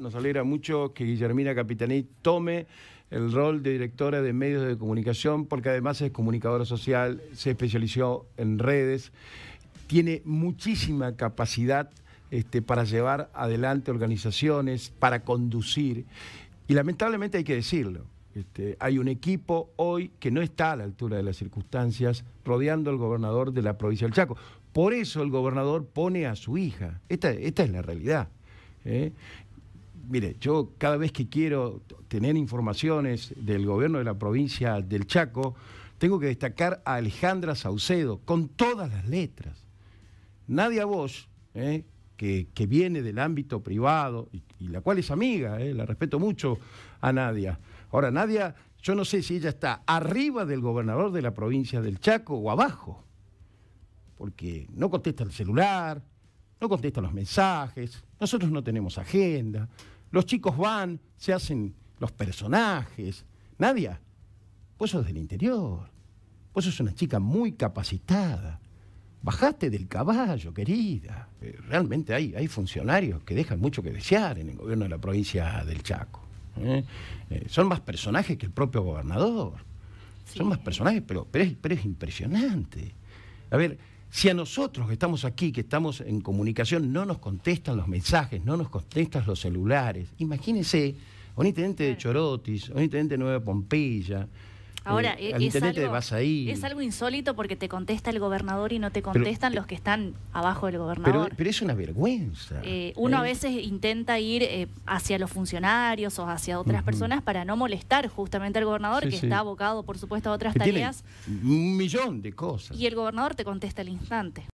Nos alegra mucho que Guillermina Capitaní tome el rol de directora de medios de comunicación, porque además es comunicadora social, se especializó en redes, tiene muchísima capacidad este, para llevar adelante organizaciones, para conducir, y lamentablemente hay que decirlo. Este, hay un equipo hoy que no está a la altura de las circunstancias rodeando al gobernador de la provincia del Chaco. Por eso el gobernador pone a su hija. Esta, esta es la realidad. ¿eh? Mire, yo cada vez que quiero tener informaciones del gobierno de la provincia del Chaco, tengo que destacar a Alejandra Saucedo, con todas las letras. Nadia Bosch, eh, que, viene del ámbito privado, y, la cual es amiga, eh, la respeto mucho a Nadia. Ahora, Nadia, yo no sé si ella está arriba del gobernador de la provincia del Chaco o abajo, porque no contesta el celular, no contesta los mensajes, nosotros no tenemos agenda. Los chicos van, se hacen los personajes. Nadia, vos sos del interior. Vos sos una chica muy capacitada. Bajaste del caballo, querida. Eh, realmente hay, hay funcionarios que dejan mucho que desear en el gobierno de la provincia del Chaco. ¿eh? Eh, son más personajes que el propio gobernador. Son más personajes, pero, pero, pero es impresionante. A ver, si a nosotros que estamos aquí, que estamos en comunicación, no nos contestan los mensajes, no nos contestan los celulares, imagínense un intendente de Chorotis, un intendente de Nueva Pompeya, Ahora, eh, es, algo, es algo insólito porque te contesta el gobernador y no te contestan los que están abajo del gobernador. Pero, es una vergüenza. Eh, uno a ¿eh? veces intenta ir hacia los funcionarios o hacia otras personas para no molestar justamente al gobernador, que está abocado, por supuesto, a otras tareas. un millón de cosas. Y el gobernador te contesta al instante.